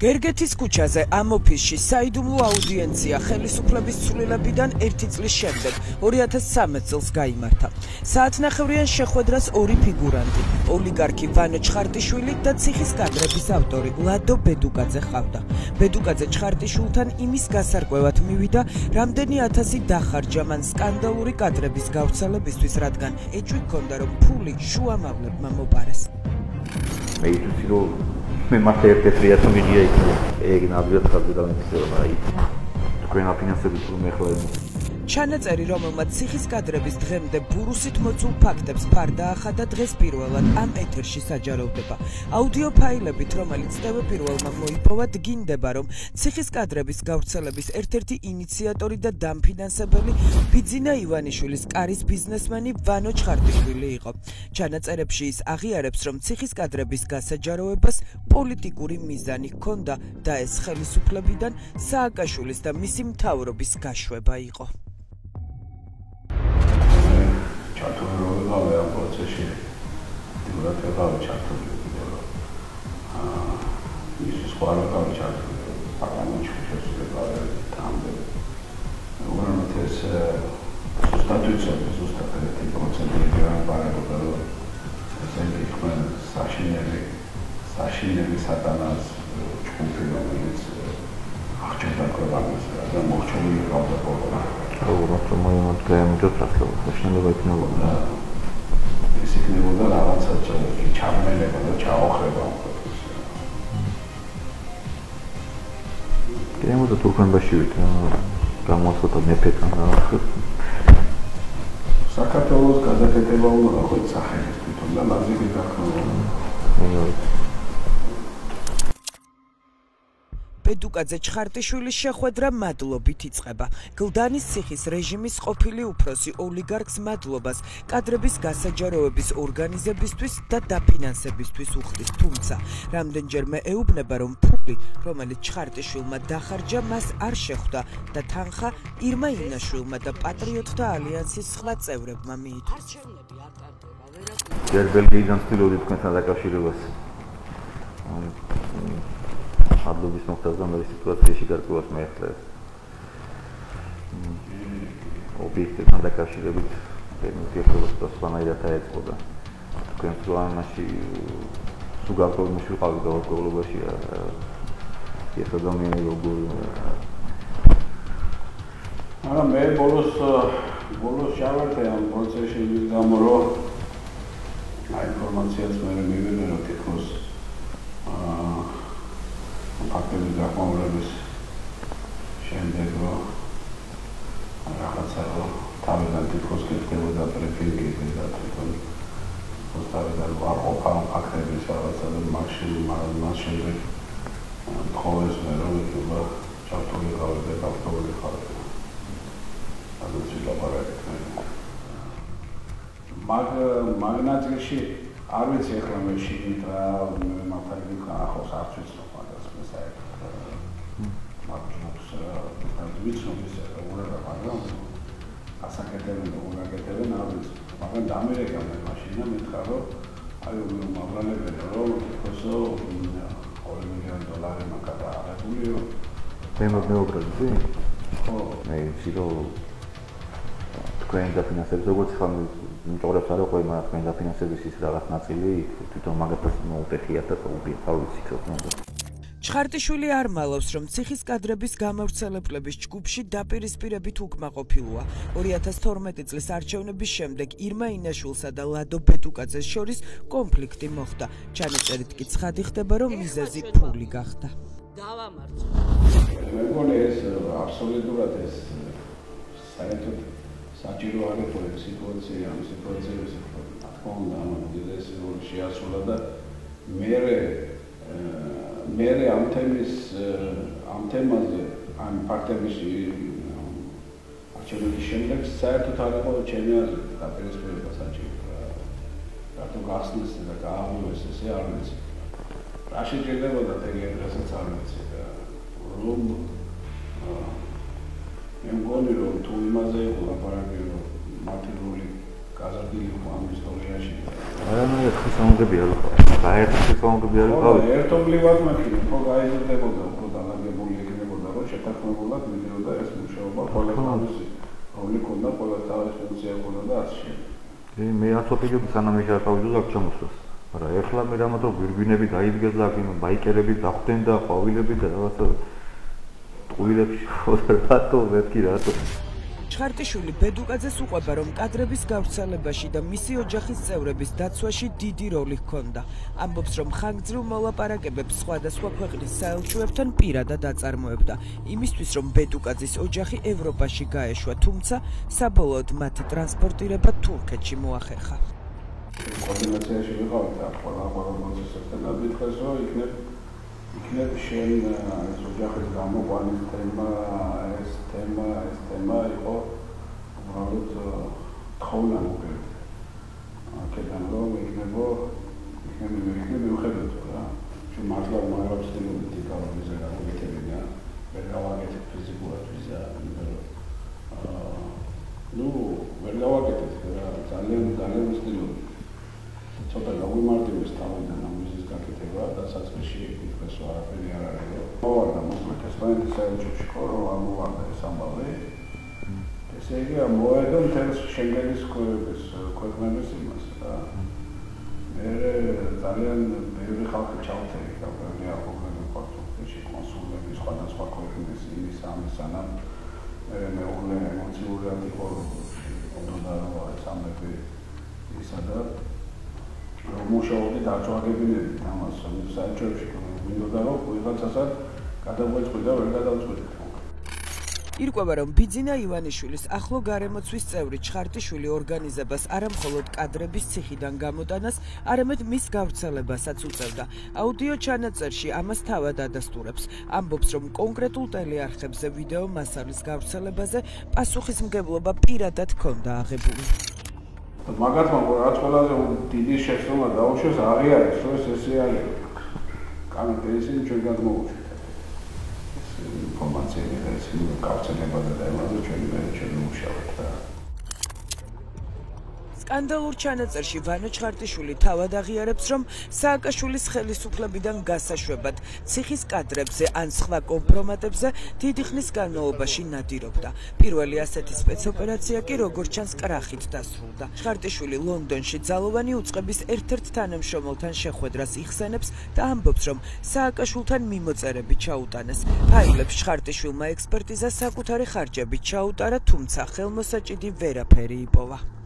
გერგეთის ქუჩაზე ამ ოფისში საიდუმლო აუდიენცია ხელისუფლების ცვლილებიდან ერთი წლის შემდეგ 2013 წელს გამართა. საათნახევრიან შეხვედრას ორი ფიგურანტი, ოლიგარქი ვანო ჩხარტიშვილი და ციხის კადრების ავტორი ლადო ბედუკაძე ხავდა. ბედუკაძე ჩხარტიშვილთან იმის გასარკვევად მივიდა, რამდენი ათასი დახარჯა მან სკანდალური კადრების გავრცელებისთვის, რადგან ეჭვი ჰქონდა, რომ ფული შუამავლებმა მოპარეს. მე იცი რომ მე მართლა ერთ-ერთი რეაქცია მიდია იქ ეგ ნაბიჯად ხარჯი და მიწევა აი თქვენ აფინანსებით რომ მე ხლა ჩანაწერი, რომელმაც ციხის კადრების დღემდე ბურუსით მოცულ ფაქტებს ფარდაახადა დღეს პირველად ამ ეთერში საჯაროვდება. აუდიო ფაილებით, რომელიც TV პირველმა მოიპოვა, დგინდება, რომ ციხის კადრების გავრცელების ერთ-ერთი ინიციატორი და დამფინანსებელი ბიძინა ივანიშვილის კარის ბიზნესმენი ვანო ჩხარტიშვილი იყო. ჩანაწერებში ის აღიარებს, რომ ციხის კადრების გასაჯაროვებას პოლიტიკური მიზანი ჰქონდა და ეს ხელისუფლებიდან სააკაშვილის და მისი მთავრობის გაშვება იყო. ჩართულობა ამ პროცესში დიმოკრატია გავი ჩართული კიდევ აა ის სხვა როკავი ჩართული პარლამენტში შეიძლება თამდე უბრალოდ ეს სტატუსი ზუსტად ერთი პროცენტი ჯერა პარადოქსა რომ ეს ერთი თქვენ საშინელი საშინელი სატანას ჯგუფი რომელიც აღჭერდა ქვეყანას და მოხჩული ყავდა პოლონეთში როგორც რომ მოიმოდგემდოთ რასაკვირველია შეიძლება იქნებოდა ის იქნებოდა რაღაცა ჩამენება და ჩაოხრება გემოდა თურქენბაში ვით გამოცხადა მეფეთან საქართველოს გადაკეთება უნდა ხო სახელის თვითონ და ლაზიგი გახმოვანო ბედუკაძე ჩხარტიშვილის შეხვედრა მადლობით იწყება. გლდანის ციხის რეჟიმის ყოფილი უფროსი ოლიგარქს მადლობას კადრების გასაჯაროების ორგანიზებისთვის და დაფინანსებისთვის უხდის. თუმცა, რამდენჯერმე ეუბნება, რომ ფული, რომელიც ჩხარტიშვილმა დახარჯა, მას არ შეხვდა და თანხა ირმა ინაშვილმა და პატრიოტთა ალიანსის სხვა წევრებმა ტარდება, ვერაფერი. ჯერბელგიდან ცდილობდი თქვენთან დაკავშირებას. მადლობის მოხდა მე სიტუაციაში გარკვეულს მეხლე ობიექტებთან დაკავშირებით ფერმენტიებს და სხვანაირად აეწყოდა. თქვენ პლანაში თუ გარკვეულში ვიყავი გარკვეულობაში ეს ადამიანი როგორ არა მე ბოლოს ბოლოს ჩავარდე ამ პროცესში გამო რომ აი ინფორმაციას მე მივიღე რომ თქოს ფაქტების გაკმაურების შემდეგ რომ რაღაცა რომ თავიდან თვითონ შექნებოდა პრეფინგი და თვითონ თავიდან არ ყოფა ფაქტების რაღაცა და მაშინ მას შემდეგ ხოლოს მე რომ იქნება ხარ და ფაქტობრივი ხარ ასე ლაპარაკი მაგ მაგნატიაში არ ვიცი ახლა მე შეგით რა მე მაგარი ხახოს არც ვიცი ვიცნობ ის უნდა მაგრამ ასაკეთებენ და უნდა გეთებენ არის. მაგრამ დამერეკა მე მაშინა მითხარ რომ აი რომ მაგალითად რომ ხოსო 2 მილიონი დოლარი მაგადა აღებული რომ თემად მეუბრალდი ხო. მე ისირო თქვენ დაფინანსებს როგორც ხომ მჭორებს არ ყვე მაგრამ თქვენ დაფინანსების ის რაღაც ნაწილი თვითონ მაგათაც მოუტეხიათ და უბრალოდ თავის იქოთ ნუ ჩხარტიშვილი არ მალავს, რომ ციხის კადრების გამავრცელებლების ჯგუფში დაპირისპირებით უკმაყოფილოა. 2012 წლის არჩევნების შემდეგ ირმა ინაშვილსა და ლადო ბედუკაძეს შორის კონფლიქტი მოხდა. ჩანაწერით კი ცხადი ხდება, რომ მიზეზი ფული გახდა. დავამარცხო. მე მგონი ეს აბსოლუტურად ეს საერთოდ საჭირო არის პროექტი სიტუაცია, ამ სიტუაციების თქმა უნდა, ამ უდიდესი როლი შეასრულა და მე მე ამ თემის ამ თემაზე ამ ფაქტების არჩევნების შემდეგ საერთოდ არ იყო ჩემი აზრით დაპირისპირება საჭირო რატო გახსნეს და გააღვიოს ესე არ ვიცი. რა შეიძლება თეგი დღესაც არ ვიცი რომ მე მგონი რომ თუ იმაზე იყო ლაპარაკი რომ მათი როლი გაზრდილი იყო ამ ისტორიაში არა მე ხის ამგები არ კონკრეტული არის ხო ერთობლივად მაქინე ხო გაიზრდებოდა უფრო დალაგებული იქნებოდა რომ შეთანხმებულად მიდიოდა ეს მუშაობა ყველა თავისი როლი ქონდა ყველა თავის ფუნქცია ქონდა და ასე კი მე აცოფიჯობ სანამ ეს არ გავიძულებ ჩამოსვლას მაგრამ ეხლა მე რამოთ რომ გვირგვინები დაიდგეს და აქ ბაიკერები დახვდნენ და ყვავილები და რაღაცა ყვილებში ხო რატო მეთქი რატო ჩხარტიშვილი ბედუკაძეს უყვება, რომ კადრების გავრცელებაში და მისი ოჯახის წევრების დაცვაში დიდი როლი ჰქონდა. ამბობს, რომ ხანგრძლივ მოლაპარაკებებს სხვადასხვა ქვეყნის საელჩოებთან პირადად აწარმოებდა, იმისთვის, რომ ბედუკაძის ოჯახი ევროპაში გაეშვა, თუმცა საბოლოოდ მათი ტრანსპორტირება თურქეთში მოახერხა. კოორდინაციაში ვიყავით და ყველა ყველა პროცესებთან და მითხეს, რომ იქნებ იქნებ შენ ეს ოჯახის გამოყვანის თემა, ეს თემა, ეს თემა იყო უბრალოდ თხოვნა მოგეთ. აქედან რომ იქნებო იქნებო მიხედოთ რა. ჩვენ მართლა მაგას ვთქვით იკავა ვიზა გავაკეთებინა. ვერ გავაკეთებ ფიზიკურად ვიზა, იმიტომ რომ აა ნუ ვერ გავაკეთებ რა ძალიან ძალიან ვცდილობ. ცოტა გავიმარტივეს თავიდან ამ ვიზის გაკეთება და საწყისში იქნეს არაფერი არ არის. მოვარდა ესპანეთის საელჩოში ხო რომ ამოვარდა ეს ამბავი. ესე იგი მოედო მთელს შენგენის ქვეყნების იმას რა. მე ძალიან ბევრი ხალხი ჩავთერი და ბევრი ახალგაზრდა პორტუგალიაში კონსულები სხვადასხვა ქვეყნის იმის ამის სანამ მე მეუღლე ემოციურად იყო უნდა რომ ეს ამები ისა და მუშაობდი დაჭვაგებინებით ამას საერთოდ მინდოდა რომ ვიღაცასაც გადაგვეწყვი და ვერ გადავწყვიტე ირკვევა რომ ბიძინა ივანიშვილის ახლო გარემოცვის წევრი ჩხარტიშვილი ორგანიზებას არამხოლოდ კადრების ციხიდან გამოტანას, არამედ მის გავრცელებასაც უწევდა. აუდიო ჩანაწერში ამას თავად ადასტურებს. ამბობს, რომ კონკრეტულ ტელეარხებზე ვიდეო მასალის გავრცელებაზე პასუხისმგებლობა პირადად ჰქონდა აღებული. მაგათმა რაც ყველაზე დიდი შეცდომა დაუშვეს აღიარეს, რომ ეს ესე არის. კანონი ისინი ჩვენ გადმოვუშვით. ინფორმაცია და ეს გავრცელება და იმაზე ჩვენი მე ჩვენ მუშაობთ და სკანდალურ ჩანაწერში ვანო ჩხარტიშვილი თავად აღიარებს, რომ სააკაშვილის ხელისუფლებიდან გასაშვებად ციხის კადრებზე ან სხვა კომპრომატებზე დიდი ხნის განმავლობაში ნადირობდა. პირველი ასეთი სპეცოპერაცია კი როგორც ჩანს კრახით დასრულდა. ჩხარტიშვილი ლონდონში ძალოვანი უწყების ერთ-ერთ თანამშრომელთან შეხვედრას იხსენებს და ამბობს, რომ სააკაშვილთან მიმოწერები ჩაუტანეს. ფაილებს ჩხარტიშვილმა ექსპერტიზა საკუთარი ხარჯებით ჩაუტარა, თუმცა ხელმოსაჭიდი ვერაფერი იპოვა.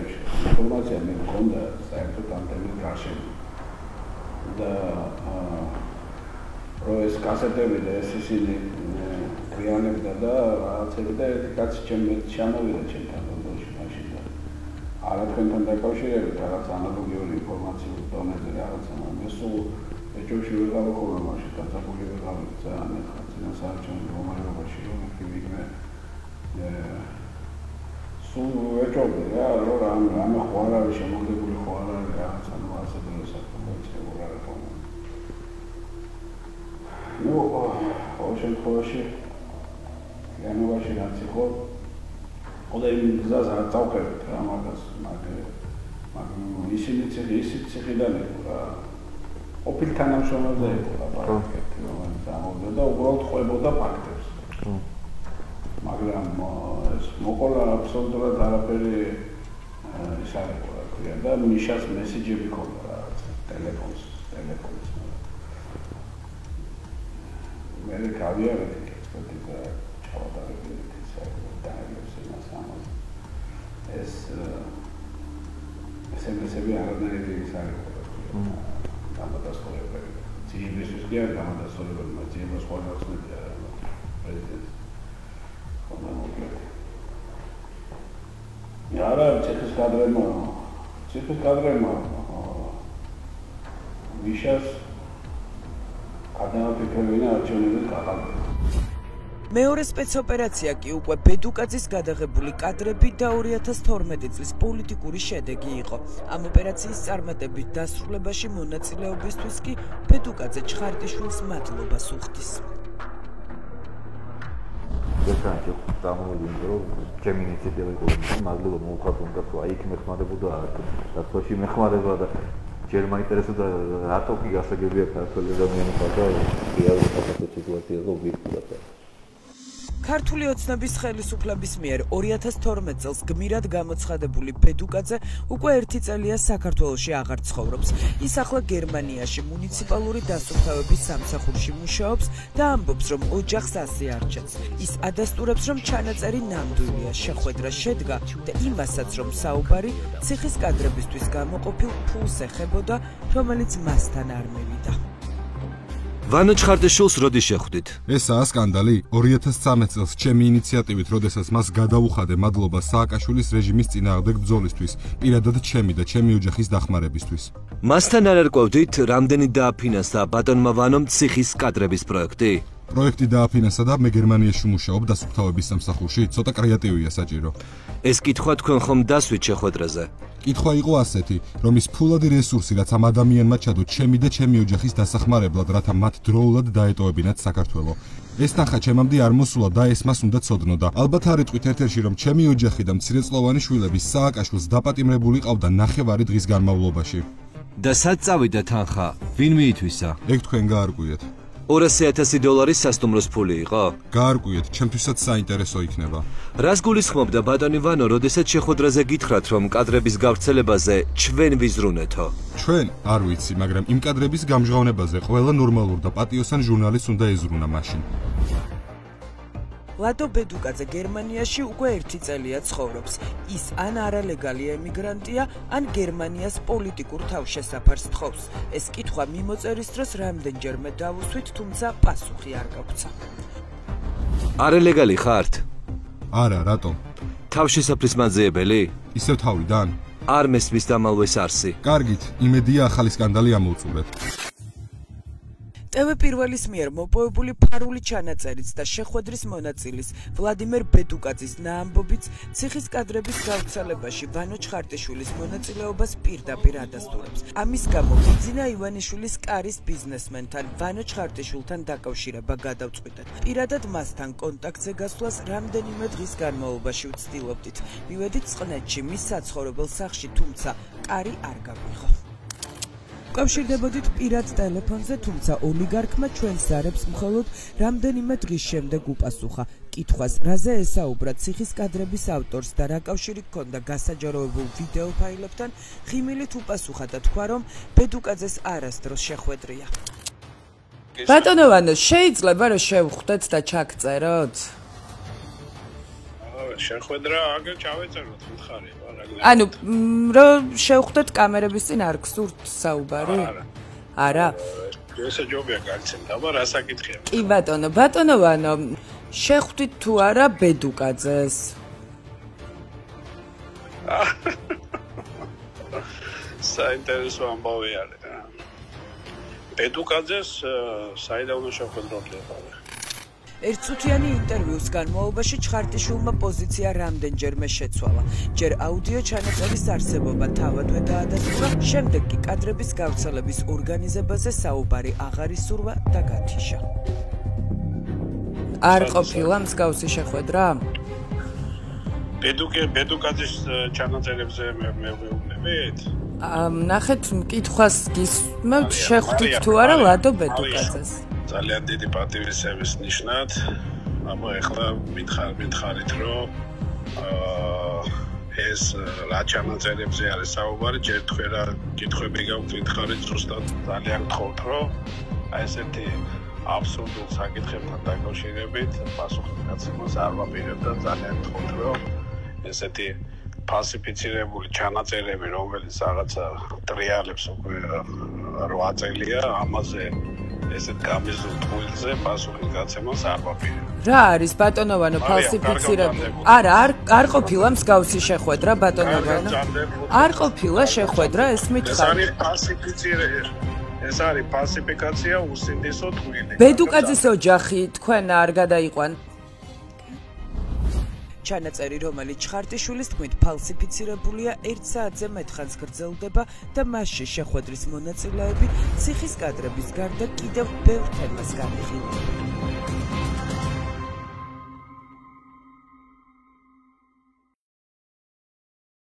ინფორმაცია მე მქონდა საერთოდ ამ თემის გარშემო. და რო ეს კასეტები და ეს ისინი გვიანებდა და რაღაცები და ერთი კაცი ჩემი ჩამოვიდა ჩემთან ლონდონში მაშინ და არა თქვენთან დაკავშირებით რაღაც ანალოგიური ინფორმაციის დონეზე რაღაცა მე სულ ეჭვში ვიყავ ხოლმე მაშინ დაწებული ვიყავ ძალიან ახლა წინა საერთოდ რომალებაში რომ ვიქნე სულ ეჭობდი რა რომ რამ რამ ხო არ არის შემოგებული ხო არ არის რაღაც ანუ ასე დროს საკუთარ რა რა ხო ნუ ყოველ შემთხვევაში იანვარში რაც იყო ყველა იმ გზას არ წავყევით რა მაგას მაგ მაგ ისინი ციხე ისიც ციხიდან იყო რა. ოფილ თანამშრომელზე იყო რა პარკეტი რომელიც ამოვიდა და უბრალოდ ყვებოდა ფაქტებს ხო. მაგრამ მოყოლა აბსოლუტურად არაფერი ის არ იყო რა ქვია და მიშას მესიჯები ქონდა რა ტელეფონს ტელეფონს მე გავიარეთ ექსპერტი და ჩავადარებინეთ ის დაერებს იმას ამას. ეს ესენები არანაირი ის არ იყო დამადასტურებელი ძიებისთვის კი არ დამადასტურებელი მაგრამ ძიებას სხვა არა ციხის კადრებმა ციხის კადრებმა ვიშას გადააფიქრებინა არჩევნების გაყალბება მეორე სპეცოპერაცია კი უკვე ბედუკაძის გადაღებული კადრები და 2012 წლის პოლიტიკური შედეგი იყო. ამ ოპერაციის წარმატებით დასრულებაში მონაწილეობისთვის კი ბედუკაძე ჩხარტიშვილს მადლობას უხდის. ესაა დამოვიდნენ რომ ჩემი ინიციატივა იყო მადლობა მოუხდა უნდა თუ აი იქ მეხმარებოდა და თოში მეხმარება და ჯერ მაინტერესებდა რატო კი გასაგებია ქართული ადამიანი ხარ და რეალური საქართველოს სიტუაციაზე ობიექტურად. ქართული ოცნების ხელისუფლების მიერ 2012 წელს გმირად გამოცხადებული ბედუკაძე უკვე ერთი წელია საქართველოში აღარ ცხოვრობს. ის ახლა გერმანიაში მუნიციპალური დასუფთავების სამსახურში მუშაობს და ამბობს, რომ ოჯახს ასიარჩენს. ის ადასტურებს, რომ ჩანაწერი ნამდვილია, შეხვედრა შედგა და იმასაც, რომ საუბარი ციხის კადრებისთვის გამოყოფილ ფულს ეხებოდა, რომელიც მასთან არ მივიდა. ვანო ჩხარდაშვილს როდი შეხვდით? ესაა სკანდალი. 2013 წელს ჩემი ინიციატივით, როდესაც მას გადაუხადე მადლობა სააკაშვილის რეჟიმის წინააღმდეგ ბრძოლისთვის, პირადად ჩემი და ჩემი ოჯახის დახმარებისთვის. მასთან არ არკვევდით, რამდენი დააფინანსა ბატონმა ვანომ ციხის კადრების პროექტი? პროექტი დააფინანსა და მე გერმანიაში მუშაობ დასუფთავების სამსახურში, ცოტა კრეატივია საჭირო. ეს კითხვა თქვენ ხომ დასვით შეხვედრაზე? კითხვა იყო ასეთი, რომ ის ფულადი რესურსი, რაც ამ ადამიანმა ჩადო ჩემი და ჩემი ოჯახის დასახმარებლად, რათა მათ დროულად დაეტოვებინათ საქართველო. ეს თანხა ჩემამდე არ მოსულა და ეს მას უნდა ცოდნოდა. ალბათ არ იტყვით ერთ-ერთი რომ ჩემი ოჯახი და მცირეწლოვანი შვილები სააკაშვილს დაპატიმრებული ყავდა ნახევარი დღის განმავლობაში. და სად წავიდა თანხა? ვინ მიითვისა? ეგ თქვენ გაარკვიეთ. 200000 დოლარის სასტუმროს ფული იყო? გაარკვიეთ, ჩემთვისაც საინტერესო იქნება. რას გულისხმობდა ბატონი ვანო, როდესაც შეხვედრაზე გითხრათ, რომ კადრების გავრცელებაზე ჩვენ ვიზრუნეთო? ჩვენ არ ვიცი, მაგრამ იმ კადრების გამჟღავნებაზე ყველა ნორმალურ და პატიოსან ჟურნალისტს უნდა ეზრუნა მაშინ. ლადო ბედუკაძე გერმანიაში უკვე ერთი წელია ცხოვრობს. ის ან არალეგალი ემიგრანტია, ან გერმანიას პოლიტიკურ თავშესაფარს თხოვს. ეს კითხვა მიმოწერის დროს რამდენჯერმე დავუსვით, თუმცა პასუხი არ გაგვცა. არალეგალი ხართ? არა, რატომ? თავშესაფრის მაძიებელი? ისევ თავიდან? არ მესმის დამალვეს არსი. კარგით, იმედია ახალი სკანდალი ამოუწურეთ. TV პირველის მიერ მოპოვებული ფარული ჩანაწერიც და შეხვედრის მონაწილის ვლადიმერ ბედუკაძის ნაამბობიც ციხის კადრების გავრცელებაში ვანო ჩხარტიშვილის მონაწილეობას პირდაპირ ადასტურებს. ამის გამო ვიძინა ივანიშვილის კარის ბიზნესმენთან ვანო ჩხარტიშვილთან დაკავშირება გადავწყვიტეთ. პირადად მასთან კონტაქტზე გასვლას რამდენიმე დღის განმავლობაში ვცდილობდით. მივედით წყნეთში მის საცხოვრებელ სახლში, თუმცა კარი არ გაგვიღო. უკავშირდებოდით პირად ტელეფონზე, თუმცა ოლიგარქმა ჩვენს ზარებს მხოლოდ რამდენიმე დღის შემდეგ უპასუხა კითხვას, რაზე ესაუბრა ციხის კადრების ავტორს და რა კავშირი ჰქონდა გასაჯაროებულ ვიდეო ფაილებთან, ხიმილით უპასუხა და თქვა, რომ ბედუკაძეს არასდროს შეხვედრია. ბატონო ვანო, შეიძლება რომ შევხვდეთ და ჩაგწეროთ? შეხვედრა აგერ ჩავეწეროთ მხარი ანუ რომ შევხვდეთ კამერების წინ არ გსურთ საუბარი? არა. ესე ჯობია გაგცემ და მაგრამ რასაკითხია კი ბატონო ბატონო ვანო შეხვდით თუ არა ბედუკაძეს? საინტერესო ამბავი არის ბედუკაძეს საიდან უნდა შეხვედროთ ერთწუთიანი ინტერვიუს განმავლობაში ჩხარტიშვილმა პოზიცია რამდენჯერმე შეცვალა. ჯერ აუდიო ჩანაწერის არსებობა თავადვე დაადასტურა, შემდეგ კი კადრების გავრცელების ორგანიზებაზე საუბარი აღარ ისურვა და გათიშა. არ ყოფილა მსგავსი შეხვედრა? ბედუკე ბედუკაძის ჩანაწერებზე მე მე ვეუბნებით? ამ ნახეთ მკითხვას გისმევთ შეხვდით თუ არა ლადო ბედუკაძეს? ძალიან დიდი პატივისცემის ნიშნად. აბა ეხლა მითხარ მითხარით რომ აა ეს რა ჩანაწერებზე არის საუბარი? ჯერ თქვენ რა კითხვები გაქვთ მითხარით ზუსტად ძალიან გთხოვთ რომ აი ესეთი აბსურდულ საკითხებთან დაკავშირებით პასუხი გაცემოს არ ვაპირებ და ძალიან გთხოვთ რომ ესეთი ფალსიფიცირებული ჩანაწერები რომელიც რაღაცა ტრიალებს უკვე 8 წელია ამაზე ესეთ გამიზულ ტყუილზე პასუხი გაცემას არ ვაპირებ. რა არის ბატონოვანო ფალსიფიცირებული? არა, არ არ ყოფილა მსგავსი შეხვედრა ბატონოვანო. არ ყოფილა შეხვედრა, ეს მითხარ. ეს არის ფალსიფიცირება. ეს არის ფალსიფიკაცია უსინდისო ტყუილი. ბედუკაძის ოჯახი თქვენ არ გადაიყვან? ჩანაწერი, რომელიც ჩხარტიშვილის თქმით ფალსიფიცირებულია, 1 საათზე მეტხანს გრძელდება და მასში შეხვედრის მონაწილეები ციხის კადრების გარდა კიდევ ბევრ თემას განიხილავენ.